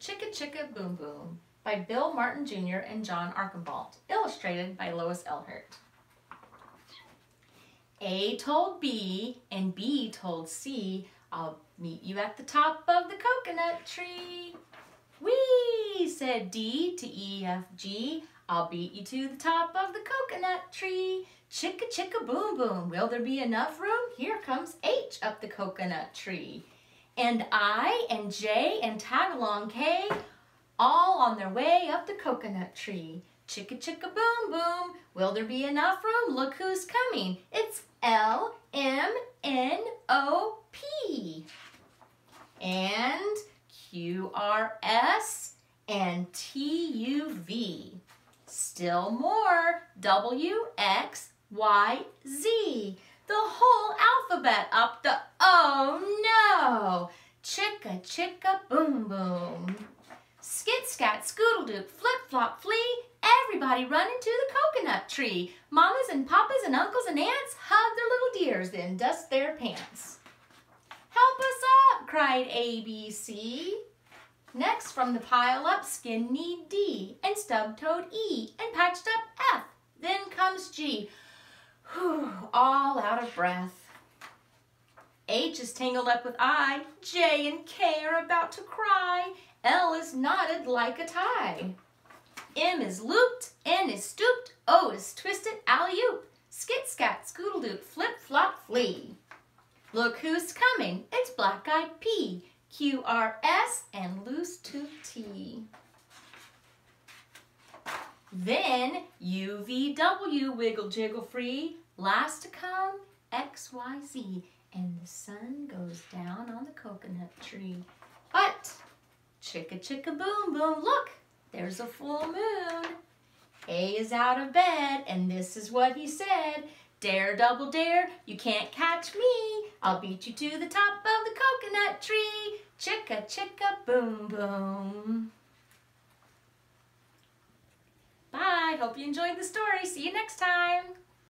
Chicka Chicka Boom Boom by Bill Martin Jr. and John Archambault, illustrated by Lois Ehlert. A told B and B told C, I'll meet you at the top of the coconut tree. Wee, said D to E, F, G, I'll beat you to the top of the coconut tree. Chicka chicka boom boom, will there be enough room? Here comes H up the coconut tree. And I and J and Tagalong K, all on their way up the coconut tree. Chicka chicka boom boom, will there be enough room? Look who's coming. It's L M N O P. And Q R S and T U V. Still more, W X Y Z. The whole alphabet up the oh no. Chicka chicka boom boom. Skit scat scoodle doop flip flop flea. Everybody run into the coconut tree. Mamas and papas and uncles and aunts hug their little dears, then dust their pants. Help us up, cried ABC. Next from the pile up, skin knee D, and stub-toed E, and patched up F. Then comes G. Whew, all out of breath. H is tangled up with I. J and K are about to cry. L is knotted like a tie. M is looped, N is stooped, O is twisted, alley-oop. Skit scat, scoodle doop, flip flop flee. Look who's coming, it's black-eyed P, Q R S, and loose tooth T. Then U V W wiggle jiggle free, last to come X Y Z, and the sun goes down on the coconut tree. But chicka chicka boom boom, look, there's a full moon. A is out of bed, and this is what he said. Dare, double dare, you can't catch me. I'll beat you to the top of the coconut tree. Chicka, chicka, boom, boom. Bye. Hope you enjoyed the story. See you next time.